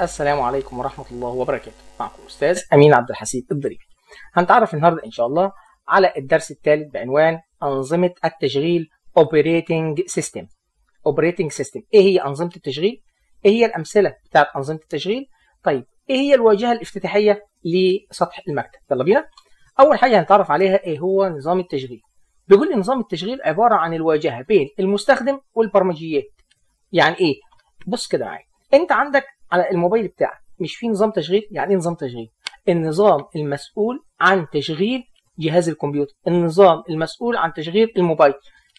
السلام عليكم ورحمة الله وبركاته معكم أستاذ أمين عبد الحسيب الضريبي هنتعرف النهاردة إن شاء الله على الدرس الثالث بعنوان أنظمة التشغيل Operating System Operating System إيه هي أنظمة التشغيل؟ إيه هي الأمثلة بتاعت أنظمة التشغيل؟ طيب إيه هي الواجهة الافتتاحية لسطح المكتب؟ يلا بينا أول حاجة هنتعرف عليها إيه هو نظام التشغيل بيقول نظام التشغيل عبارة عن الواجهة بين المستخدم والبرمجيات يعني إيه؟ بص كده معايا أنت عندك على الموبايل بتاعك. مش في نظام تشغيل؟ يعني إيه نظام تشغيل؟ النظام المسؤول عن تشغيل جهاز الكمبيوتر. النظام المسؤول عن تشغيل الموبايل.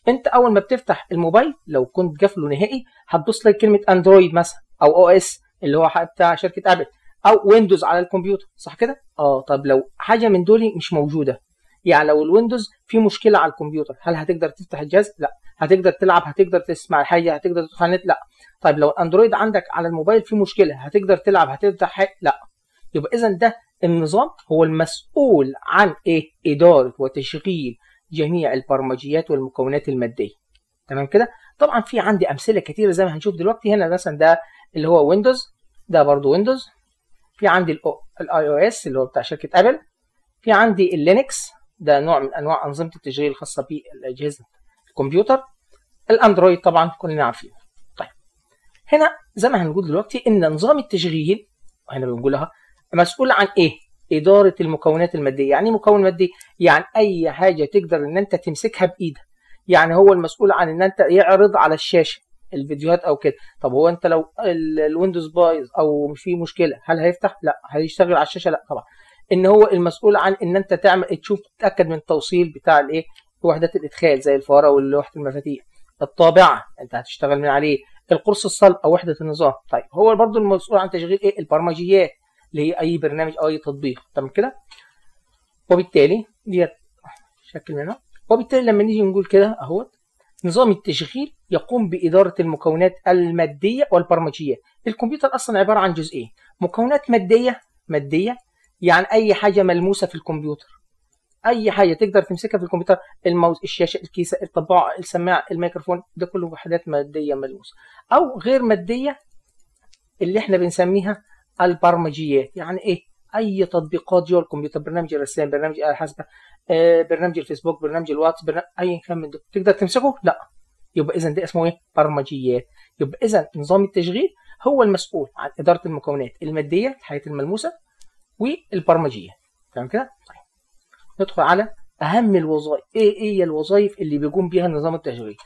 أنت أول ما بتفتح الموبايل لو كنت قافله نهائي هتبص لك كلمة Android مثلا أو iOS اللي هو بتاع شركة Apple أو Windows على الكمبيوتر. صح كده؟ آه طب لو حاجة من دول مش موجودة يعني لو ال Windows في مشكلة على الكمبيوتر هل هتقدر تفتح الجهاز؟ لا. هتقدر تلعب؟ هتقدر تسمع حاجة هتقدر تدخل النت؟ لا. طيب لو Android عندك على الموبايل في مشكلة هتقدر تلعب؟ هتفتح؟ حاجة لا. يبقى اذا ده النظام هو المسؤول عن إيه؟ إدارة وتشغيل جميع البرمجيات والمكونات المادية. تمام كده؟ طبعا في عندي أمثلة كتيرة زي ما هنشوف دلوقتي. هنا مثلا ده اللي هو Windows ده برضو Windows. في عندي ال iOS اللي هو بتاع شركة Apple. في عندي ال Linux ده نوع من أنواع أنظمة التشغيل الخاصة بالأجهزة. الكمبيوتر الأندرويد طبعا كلنا عارفينه. طيب هنا زي ما هنقول دلوقتي إن نظام التشغيل هنا بنقولها مسؤول عن إيه؟ إدارة المكونات المادية. يعني إيه مكون مادي؟ يعني أي حاجة تقدر إن أنت تمسكها بإيدك. يعني هو المسؤول عن إن أنت يعرض على الشاشة الفيديوهات أو كده. طب هو أنت لو الويندوز بايظ أو في مشكلة هل هيفتح؟ لا. هيشتغل على الشاشة؟ لا طبعا. إن هو المسؤول عن إن أنت تعمل تشوف تتأكد من التوصيل بتاع الإيه؟ وحدات الإدخال زي الفاره ولوحه المفاتيح. الطابعة أنت هتشتغل من عليه. القرص الصلب أو وحدة النظام. طيب هو برضو المسؤول عن تشغيل إيه؟ البرمجيات اللي هي أي برنامج أو أي تطبيق. تمام كده؟ وبالتالي ديت شكل منها. وبالتالي لما نيجي نقول كده أهوت نظام التشغيل يقوم بإدارة المكونات المادية والبرمجيات الكمبيوتر أصلا عبارة عن جزئين. مكونات مادية مادية يعني أي حاجة ملموسة في الكمبيوتر. أي حاجة تقدر تمسكها في الكمبيوتر الماوس الشاشة الكيسة الطباعة السماعة الميكروفون ده كله وحدات مادية ملموسة. أو غير مادية اللي إحنا بنسميها البرمجيات. يعني إيه؟ أي تطبيقات جوه الكمبيوتر برنامج الرسام برنامج الحاسبة آه برنامج الفيسبوك برنامج الواتس برنامج أي كان من ده تقدر تمسكه؟ لا. يبقى إذا ده اسمه إيه؟ برمجيات. يبقى إذا نظام التشغيل هو المسؤول عن إدارة المكونات المادية الحياة الملموسة والبرمجيات تمام كده؟ طيب ندخل على أهم الوظائف إيه هي الوظائف اللي بيقوم بيها النظام التشغيلي؟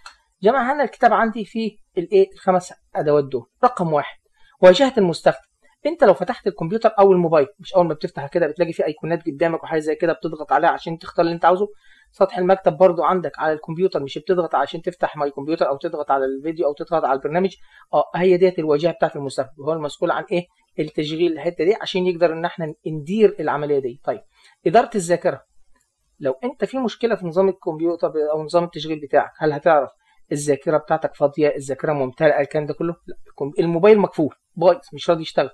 جماعة هنا الكتاب عندي فيه الإيه الخمس أدوات دول. رقم واحد واجهة المستخدم. أنت لو فتحت الكمبيوتر أو الموبايل مش أول ما بتفتح كده بتلاقي فيه أيقونات قدامك وحاجة زي كده بتضغط عليها عشان تختار اللي أنت عاوزه. سطح المكتب برضو عندك على الكمبيوتر مش بتضغط عشان تفتح ماي كمبيوتر أو تضغط على الفيديو أو تضغط على البرنامج. آه هي ديت الواجهة بتاعت المستخدم. هو المسؤول عن إيه؟ التشغيل الحتة دي عشان يقدر إن إحنا ندير العملية دي. طيب إدارة الذاكرة لو أنت في مشكلة في نظام الكمبيوتر أو نظام التشغيل بتاعك هل هتعرف الذاكرة بتاعتك فاضية الذاكرة ممتلئة الكلام ده كله؟ لا الموبايل مقفول بايظ مش راضي يشتغل.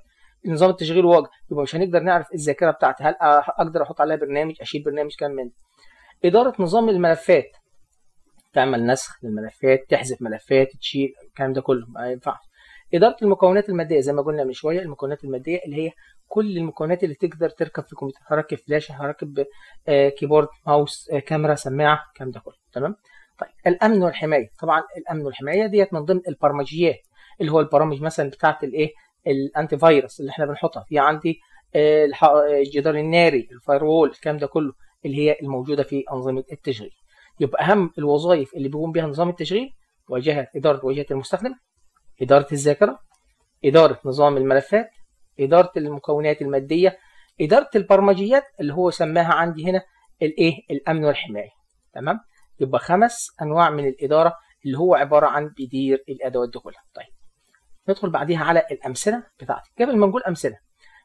نظام التشغيل واجه يبقى مش هنقدر نعرف الذاكرة بتاعتي هل أقدر أحط عليها برنامج أشيل برنامج كام من إدارة نظام الملفات تعمل نسخ للملفات تحذف ملفات تشيل الكلام ده كله ما ينفعش. إدارة المكونات المادية زي ما قلنا من شوية المكونات المادية اللي هي كل المكونات اللي تقدر تركب في الكمبيوتر هركب فلاشه هركب آه كيبورد ماوس آه كاميرا سماعة الكلام ده كله تمام؟ طيب الأمن والحماية. طبعا الأمن والحماية ديت من ضمن البرمجيات اللي هو البرامج مثلا بتاعت الإيه؟ الانتي فيروس اللي إحنا بنحطها. في عندي الجدار الناري ال firewall الكلام ده كله اللي هي الموجودة في أنظمة التشغيل. يبقى أهم الوظائف اللي بيقوم بها نظام التشغيل واجهة إدارة واجهة المستخدم إدارة الذاكرة إدارة نظام الملفات إدارة المكونات المادية إدارة البرمجيات اللي هو سماها عندي هنا الإيه؟ الأمن والحماية. تمام؟ يبقى خمس أنواع من الإدارة اللي هو عبارة عن بيدير الأدوات دي كلها. طيب ندخل بعديها على الأمثلة بتاعتي. قبل ما نقول أمثلة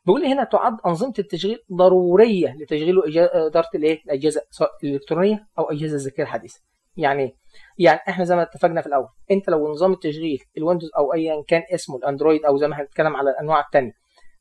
بيقول هنا تعد أنظمة التشغيل ضرورية لتشغيل إدارة الإيه؟ الأجهزة سواء الالكترونيه أو أجهزة الذكيه الحديثه يعني يعني إحنا زي ما اتفقنا في الأول أنت لو نظام التشغيل ال Windows أو ايا كان اسمه ال Android أو زي ما هنتكلم على الأنواع الثانية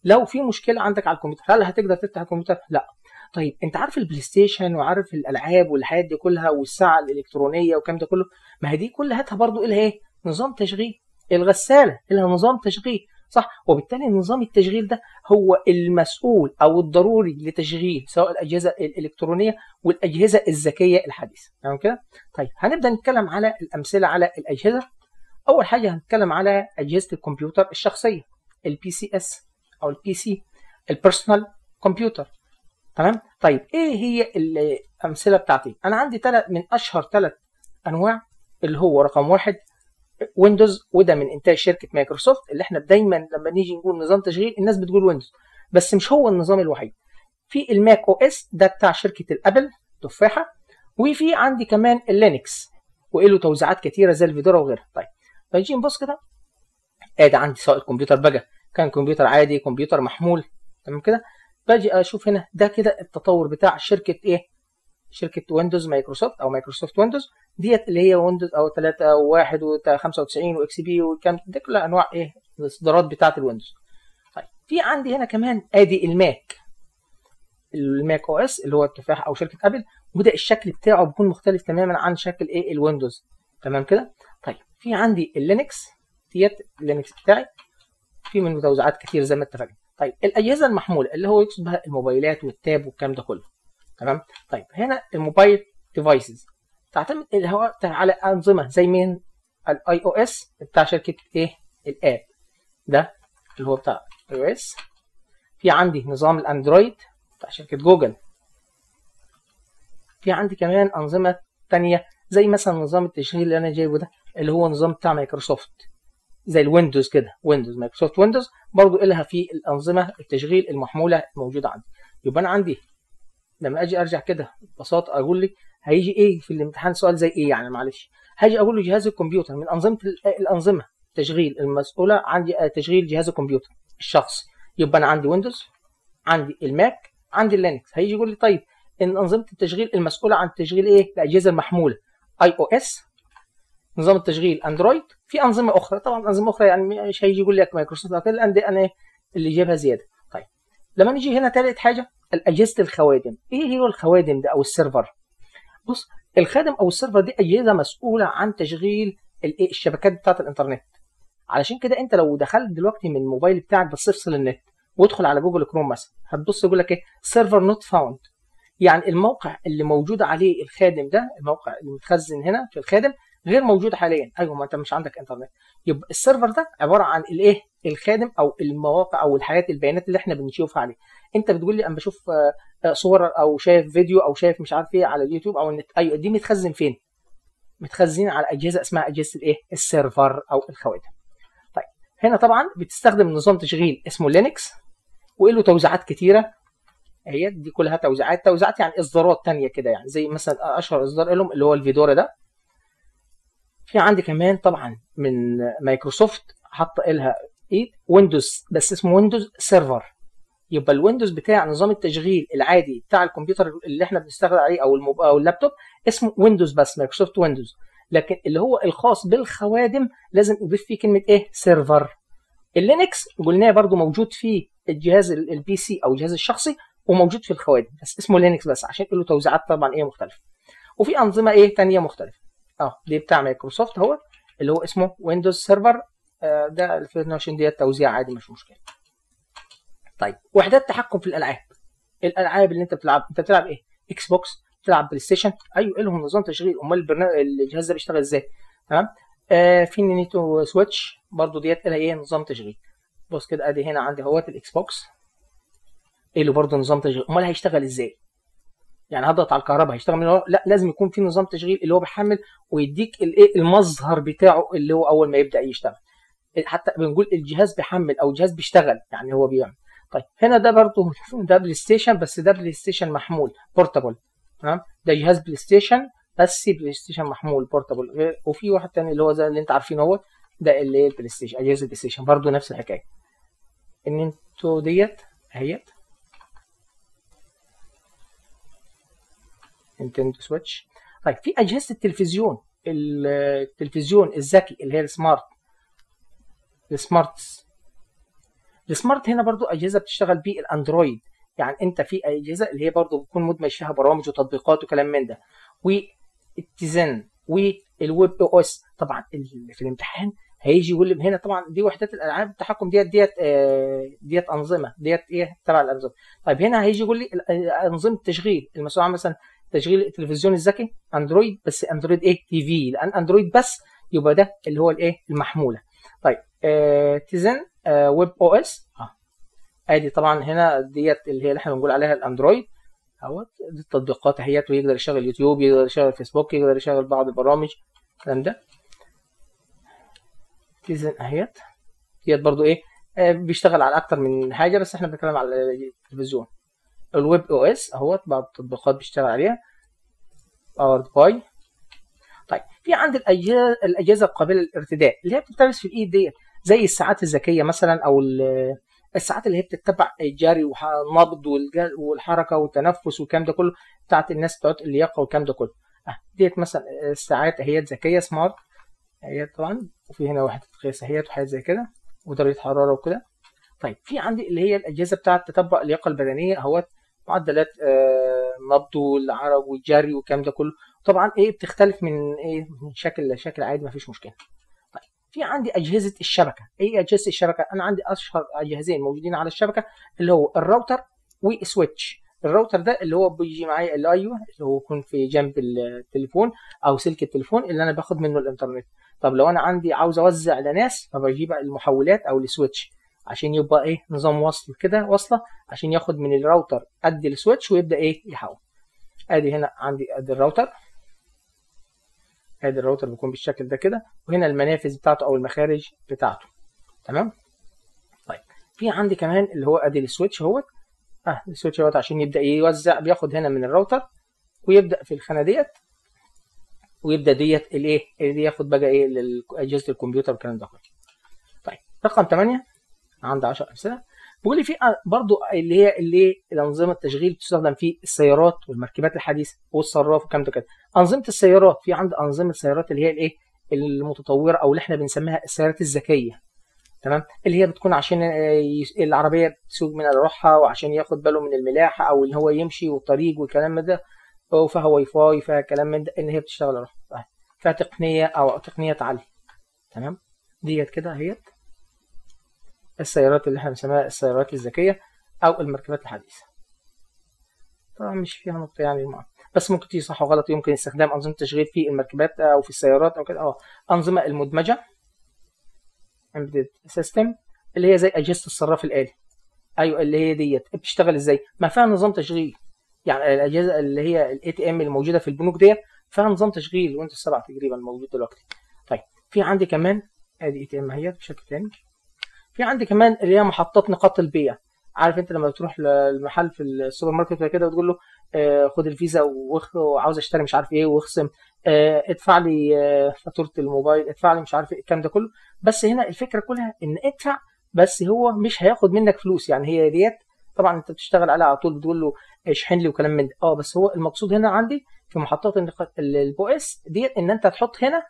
لو في مشكلة عندك على الكمبيوتر هل هتقدر تفتح الكمبيوتر؟ لا. طيب أنت عارف ال PlayStation وعارف الألعاب والحاجات دي كلها والساعة الإلكترونية والكلام ده كله؟ ما هي دي كلها برضو لها إيه؟ نظام تشغيل. الغسالة لها نظام تشغيل. صح؟ وبالتالي نظام التشغيل ده هو المسؤول أو الضروري لتشغيل سواء الأجهزة الإلكترونية والأجهزة الذكية الحديثة. تمام كده؟ طيب هنبدأ نتكلم على الأمثلة على الأجهزة. أول حاجة هنتكلم على أجهزة الكمبيوتر الشخصية ال PCs أو ال PC ال personal computer تمام؟ طيب إيه هي الأمثلة بتاعتي؟ أنا عندي ثلاث من أشهر ثلاث أنواع اللي هو رقم واحد Windows وده من إنتاج شركة مايكروسوفت اللي إحنا دايما لما نيجي نقول نظام تشغيل الناس بتقول Windows بس مش هو النظام الوحيد. في ال Mac OS ده بتاع شركة ال Apple تفاحة وفي عندي كمان ال Linux وله توزيعات كتيرة زي ال Fedora وغيرها. طيب فنيجي نبص كده. ادي عندي سواء الكمبيوتر بقى. كان كمبيوتر عادي كمبيوتر محمول. تمام كده؟ باجي أشوف هنا ده كده التطور بتاع شركة إيه؟ شركة ويندوز مايكروسوفت أو مايكروسوفت ويندوز ديت اللي هي ويندوز أو 3 و1 و95 و XP وكام دي كلها أنواع إيه؟ الإصدارات بتاعه الويندوز. طيب في عندي هنا كمان آدي الماك. الماك OS اللي هو التفاح أو شركة أبل وده الشكل بتاعه بيكون مختلف تماما عن شكل إيه؟ الويندوز. تمام كده؟ طيب في عندي اللينكس. ديت اللينكس بتاعي. في منه توزيعات كتير زي ما اتفقنا. طيب الأجهزة المحمولة اللي هو يقصد بها الموبايلات وال tab والكلام ده كله. تمام؟ طيب هنا ال mobile devices تعتمد هو على أنظمة زي مين؟ ال iOS بتاع شركة إيه؟ أبل ده اللي هو بتاع iOS في عندي نظام الاندرويد بتاع شركة جوجل. في عندي كمان أنظمة تانية زي مثلا نظام التشغيل اللي أنا جايبه ده اللي هو نظام بتاع مايكروسوفت. زي الويندوز كده ويندوز مايكروسوفت ويندوز برضو لها في الأنظمة التشغيل المحمولة الموجودة عندي. يبقى أنا عندي لما أجي أرجع كده ببساطة أقول لك هيجي إيه في الامتحان سؤال زي إيه يعني؟ معلش. هاجي أقول له جهاز الكمبيوتر من أنظمة الأنظمة تشغيل المسؤولة عندي تشغيل جهاز الكمبيوتر الشخص. يبقى أنا عندي ويندوز عندي الماك عندي اللينكس هيجي يقول لي طيب إن أنظمة التشغيل المسؤولة عن تشغيل إيه؟ الأجهزة المحمولة. iOS نظام التشغيل اندرويد في أنظمة أخرى طبعا أنظمة أخرى يعني مش هيجي يقول لك مايكروسوفت لأن أنا اللي جايبها زيادة. طيب لما نيجي هنا ثالث حاجة الأجهزة الخوادم. إيه هي الخوادم ده أو ال server؟ بص الخادم أو ال server دي أجهزة مسؤولة عن تشغيل الشبكات بتاعة الإنترنت. علشان كده أنت لو دخلت دلوقتي من الموبايل بتاعك بس افصل النت وادخل على جوجل كروم مثلا هتبص يقول لك إيه؟ server not found يعني الموقع اللي موجود عليه الخادم ده الموقع اللي متخزن هنا في الخادم غير موجود حاليا. أيوه ما أنت مش عندك إنترنت. يبقى ال server ده عبارة عن الايه؟ الخادم أو المواقع أو الحاجات البيانات اللي إحنا بنشوفها عليه. انت بتقول لي أنا بشوف صور أو شايف فيديو أو شايف مش عارف إيه على اليوتيوب أو النت أيوه دي متخزن فين؟ متخزنين على أجهزة اسمها أجهزة الايه؟ ال server أو الخوادم. طيب هنا طبعا بتستخدم نظام تشغيل اسمه لينكس وله توزيعات كتيرة. هي دي كلها توزيعات. توزيعات يعني إصدارات تانية كده يعني زي مثلا أشهر إصدار لهم اللي هو الفيدورا ده. في عندي كمان طبعا من مايكروسوفت حاطة لها إيه؟ ويندوز بس اسمه ويندوز server. يبقى الويندوز بتاع نظام التشغيل العادي بتاع الكمبيوتر اللي إحنا بنشتغل عليه أو الموب... أو اللابتوب اسمه ويندوز بس مايكروسوفت ويندوز. لكن اللي هو الخاص بالخوادم لازم يضيف فيه كلمة إيه؟ server. اللينكس قلناه برضو موجود في الجهاز ال PC أو الجهاز الشخصي وموجود في الخوادم بس اسمه لينكس بس عشان له توزيعات طبعا إيه مختلفة. وفي أنظمة إيه ثانية مختلفة. آه دي بتاع مايكروسوفت هو اللي هو اسمه ويندوز server. آه ده 2020 ديت توزيع عادي مش مشكلة. طيب وحدات تحكم في الألعاب. الألعاب اللي انت بتلعب انت بتلعب إيه؟ إكس بوكس بتلعب بلاي ستيشن أيوه لهم نظام تشغيل؟ أمال البرنامج الجهاز ده بيشتغل إزاي؟ تمام؟ آه في نينتندو سويتش برضو ديت لها إيه؟ نظام تشغيل. بص كده أدي هنا عندي أهوت الإكس بوكس. إيه له برضه نظام تشغيل؟ أمال هيشتغل إزاي؟ يعني هضغط على الكهرباء هيشتغل من لا لازم يكون في نظام تشغيل اللي هو بيحمل ويديك الايه المظهر بتاعه اللي هو أول ما يبدأ يشتغل. حتى بنقول الجهاز بيحمل أو الجهاز بيشتغل يعني هو بيعمل. طيب هنا ده برضه ده بلاي ستيشن بس ده بلاي ستيشن محمول portable تمام؟ ده جهاز بلاي ستيشن بس بلاي ستيشن محمول portable وفي واحد تاني اللي هو زي اللي انت عارفينه هو ده اللي هي البلاي ستيشن أجهزة البلاي ستيشن برضه نفس الحكاية. إن أنتوا ديت اهيت نينتندو سويتش. طيب في أجهزة التلفزيون التلفزيون الذكي اللي هي ال smart ال smarts ال smart هنا برضو أجهزة بتشتغل بالاندرويد يعني أنت في أجهزة اللي هي برضو بتكون مدمج فيها برامج وتطبيقات وكلام من ده. والتيزن وال webOS. طبعا في الامتحان هيجي يقول لي هنا طبعا دي وحدات الألعاب التحكم ديت ديت آه، ديت أنظمة ديت إيه؟ تبع الأنظمة. طيب هنا هيجي يقول لي ال- أنظمة التشغيل المسؤول عن مثلا تشغيل التلفزيون الذكي أندرويد بس أندرويد إيه؟ TV. لأن أندرويد بس يبقى ده اللي هو الإيه؟ المحمولة. طيب آه تيزن آه webOS آه. آدي طبعا هنا ديت اللي هي اللي إحنا بنقول عليها الأندرويد. أهوت دي التطبيقات أهيت ويقدر يشغل يوتيوب يقدر يشغل فيسبوك يقدر يشغل بعض البرامج. الكلام ده. تيزن أهيت. ديت برضو إيه؟ آه بيشتغل على أكتر من حاجة بس إحنا بنتكلم على التلفزيون. ال webOS أهوت بعض التطبيقات بيشتغل عليها. powered by طيب في عند الأجهزة الأجهزة القابلة للارتداء اللي هي بتلتبس في الإيد ديت زي الساعات الذكية مثلا أو ال- الساعات اللي هي بتتبع الجري والنبض والحركة والتنفس والكلام ده كله بتاعت الناس بتوع اللياقة والكلام ده كله. آه، ديت مثلا الساعات اهي ذكية سمارت اهي طبعا وفي هنا واحدة قياس اهيت وحاجات زي كده ودرجة حرارة وكده. طيب في عندي اللي هي الأجهزة بتاعت تتبع اللياقة البدنية أهوت. معدلات آه، النبض والعرق والجري والكلام ده كله. طبعا إيه بتختلف من إيه من شكل لشكل عادي ما فيش مشكلة. طيب في عندي أجهزة الشبكة. إيه أجهزة الشبكة؟ أنا عندي أشهر جهازين موجودين على الشبكة اللي هو ال router وال switch. الراوتر ده اللي هو بيجي معايا اللي أيوه اللي هو يكون في جنب التليفون أو سلك التليفون اللي أنا باخد منه الإنترنت. طب لو أنا عندي عاوز أوزع لناس فبجيب المحولات أو ال switch. عشان يبقى إيه نظام وصل كده وصله عشان ياخد من الراوتر قد ال switch ويبدأ إيه يحول. ادي هنا عندي ادي الراوتر. ادي الراوتر بيكون بالشكل ده كده وهنا المنافذ بتاعته أو المخارج بتاعته. تمام؟ طيب في عندي كمان اللي هو ادي ال switch اهوت. آه ال switch اهوت عشان يبدأ يوزع بياخد هنا من الراوتر ويبدأ في الخانة ديت. ويبدأ ديت الايه اللي ياخد بقى إيه لاجهزه الكمبيوتر والكلام ده كله. طيب رقم 8 عندي 10 أمثلة. بيقول لي في برضو اللي هي اللي الأنظمة التشغيل بتستخدم في السيارات والمركبات الحديثه والصراف والكلام ده كده. أنظمة السيارات في عند أنظمة السيارات اللي هي الإيه؟ المتطورة أو اللي إحنا بنسميها السيارات الذكية. تمام؟ اللي هي بتكون عشان العربية تسوق من روحها وعشان ياخد باله من الملاحة أو إن هو يمشي والطريق والكلام ده. وفيها واي فاي فيها كلام من ده إن هي بتشتغل روحها فيها تقنية أو تقنية عاليه تمام؟ ديت كده أهيت. السيارات اللي إحنا بنسميها السيارات الذكية أو المركبات الحديثة. طبعا مش فيها نقطة يعني ما. بس ممكن تيجي صح وغلط يمكن استخدام أنظمة تشغيل في المركبات أو في السيارات أو كده. آه أنظمة المدمجة embedded system اللي هي زي أجهزة الصراف الآلي. أيوه اللي هي ديت. بتشتغل إزاي؟ ما فيها نظام تشغيل. يعني الأجهزة اللي هي ال ATM الموجودة في البنوك ديت فيها نظام تشغيل Windows 7 تقريبا موجود دلوقتي. طيب في عندي كمان ادي ATM اهيت بشكل تاني. في عندي كمان اللي هي محطات نقاط البيع. عارف انت لما بتروح للمحل في السوبر ماركت كده وتقول له آه خد الفيزا وعاوز اشتري مش عارف إيه واخصم آه ادفع لي آه فاتورة الموبايل ادفع لي مش عارف إيه الكلام ده كله. بس هنا الفكرة كلها ان ادفع بس هو مش هياخد منك فلوس. يعني هي ديت طبعا انت بتشتغل عليها على طول بتقول له اشحن لي وكلام من ده. آه بس هو المقصود هنا عندي في محطات ال POS ديت ان انت تحط هنا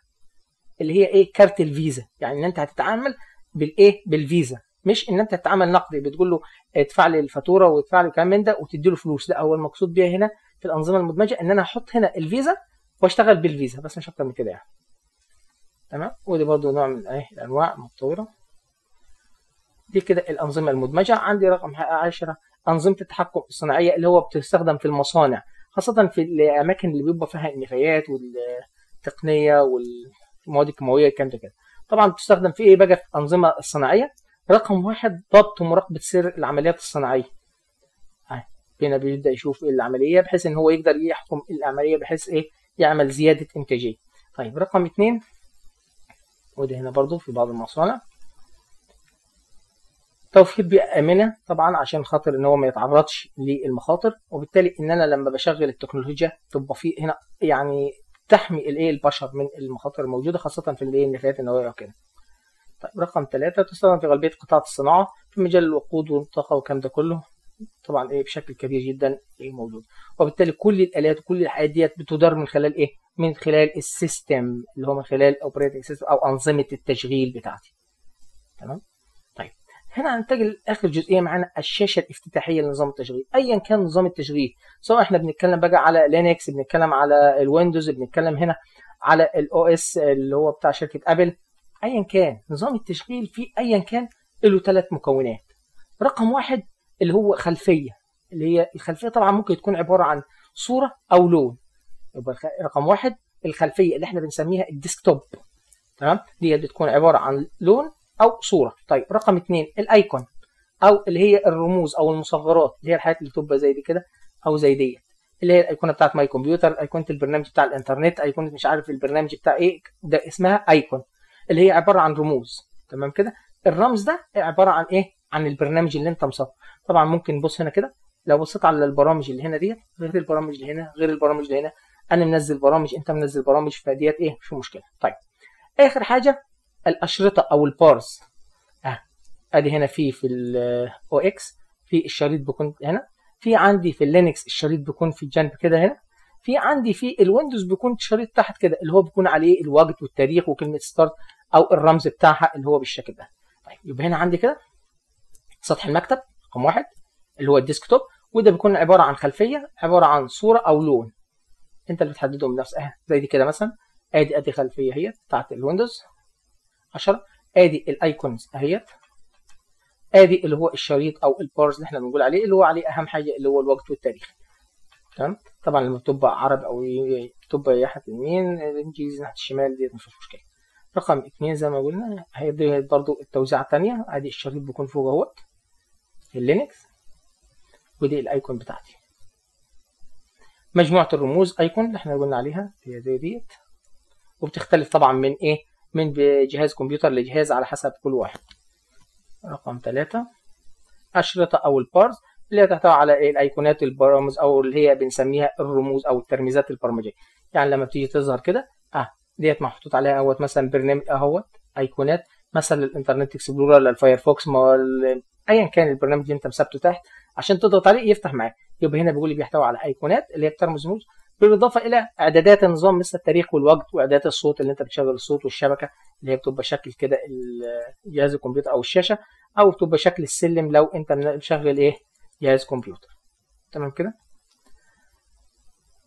اللي هي إيه كارت الفيزا. يعني ان انت هتتعامل بالايه؟ بالفيزا. مش ان انت تتعامل نقدي بتقول له ادفع لي الفاتورة وادفع لي كلام من ده وتدي له فلوس. لا هو المقصود بيها هنا في الأنظمة المدمجة إن أنا أحط هنا الفيزا وأشتغل بالفيزا بس مش أكتر من كده يعني. تمام؟ ودي برضو نوع من إيه؟ الأنواع المتطوره دي كده الأنظمة المدمجة. عندي رقم 10 أنظمة التحكم الصناعية اللي هو بتستخدم في المصانع خاصة في الأماكن اللي بيبقى فيها النفايات والتقنية والمواد الكيماوية الكلام ده كده. طبعا بتستخدم في إيه بقى؟ في الانظمه الصناعيه رقم واحد ضبط ومراقبه سير العمليات الصناعية. هنا بيبدأ يشوف العملية بحيث إن هو يقدر يحكم العملية بحيث إيه؟ يعمل زيادة إنتاجية. طيب رقم اثنين وده هنا برضو في بعض المصانع. توفير بيئة آمنة طبعا عشان خاطر إن هو ما يتعرضش للمخاطر وبالتالي إن أنا لما بشغل التكنولوجيا تبقى في هنا يعني تحمي الإيه البشر من المخاطر الموجودة خاصة في الإيه النفايات النووية وكده. طيب رقم ثلاثة تستخدم في غالبية قطاعات الصناعة في مجال الوقود والطاقة والكلام ده كله طبعا إيه بشكل كبير جدا إيه موجود وبالتالي كل الآلات وكل الحاجات ديت بتدار من خلال إيه؟ من خلال ال system اللي هو من خلال ال operating system أو أنظمة التشغيل بتاعتي. تمام؟ هنا هننتقل لآخر جزئية معانا الشاشة الافتتاحية لنظام التشغيل. ايا كان نظام التشغيل سواء إحنا بنتكلم بقى على Linux بنتكلم على ال Windows بنتكلم هنا على ال OS اللي هو بتاع شركة أبل ايا كان نظام التشغيل فيه ايا كان له ثلاث مكونات. رقم واحد اللي هو خلفية اللي هي الخلفية طبعا ممكن تكون عبارة عن صورة أو لون. يبقى رقم واحد الخلفية اللي إحنا بنسميها ال desktop تمام؟ دي بتكون عبارة عن لون أو صورة. طيب رقم اثنين ال icon أو اللي هي الرموز أو المصغرات اللي هي الحاجات اللي بتبقى زي دي كده أو زي دي اللي هي الايقونه بتاعت ماي كمبيوتر ايقونه البرنامج بتاع الإنترنت ايقونه مش عارف البرنامج بتاع إيه ده اسمها أيكون اللي هي عبارة عن رموز. تمام كده؟ الرمز ده عبارة عن إيه؟ عن البرنامج اللي أنت مصفر طبعا ممكن نبص هنا كده لو بصيت على البرامج اللي هنا ديت غير البرامج اللي هنا غير البرامج اللي هنا أنا منزل برامج أنت منزل برامج فديت إيه؟ مش مشكلة. طيب آخر حاجة الأشرطة أو ال bars آه أدي هنا في في ال OS X. في الشريط بيكون هنا. في عندي في ال Linux الشريط بيكون في الجنب كده هنا. في عندي في ال Windows بيكون شريط تحت كده اللي هو بيكون عليه الوقت والتاريخ وكلمة start أو الرمز بتاعها اللي هو بالشكل ده. طيب يبقى هنا عندي كده سطح المكتب رقم واحد اللي هو ال desktop وده بيكون عبارة عن خلفية عبارة عن صورة أو لون. أنت اللي بتحدده بنفسك آه زي دي كده مثلا. آدي أدي خلفية اهي بتاعت ال Windows. 10 آدي ال icons أهيت. آدي اللي هو الشريط أو ال bars اللي إحنا بنقول عليه اللي هو عليه أهم حاجة اللي هو الوقت والتاريخ. تمام؟ طبعا لما بتبقى عربي أو بتبقى ناحيه اليمين الإنجليزي ناحية الشمال ديت مفيش مشكلة. رقم اثنين زي ما قلنا هي برضو التوزيعة الثانية ادي الشريط بيكون فوق أهوت. ال Linux. ودي ال icon بتاعتي. مجموعة الرموز icon اللي إحنا قلنا عليها هي زي ديت. وبتختلف طبعا من إيه؟ من جهاز كمبيوتر لجهاز على حسب كل واحد. رقم ثلاثة أشرطة أو ال bars اللي تحتوي على إيه؟ الأيقونات البرامج أو اللي هي بنسميها الرموز أو الترميزات البرمجية. يعني لما بتيجي تظهر كده أه ديت محطوط عليها أهوت مثلا برنامج أهوت أيقونات مثلا ال Internet Explorer لل Firefox أيا كان البرنامج اللي أنت مثبته تحت عشان تضغط عليه يفتح معاك. يبقى هنا بيقول لي بيحتوي على أيقونات اللي هي بترمز رموز بالإضافة إلى إعدادات النظام مثل التاريخ والوقت وإعدادات الصوت اللي أنت بتشغل الصوت والشبكة اللي هي بتبقى شكل كده جهاز الكمبيوتر أو الشاشة أو بتبقى شكل السلم لو أنت مشغل إيه؟ جهاز كمبيوتر. تمام كده؟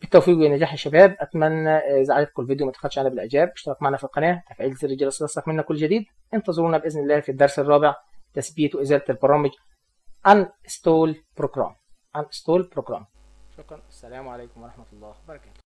بالتوفيق ونجاح يا شباب. أتمنى إذا عجبكم الفيديو ما تبخلش علينا بالإعجاب اشترك معنا في القناة تفعيل زر الجرس ليصلك منا كل جديد. انتظرونا بإذن الله في الدرس الرابع تثبيت وإزالة البرامج install program install program شكرا السلام عليكم ورحمه الله وبركاته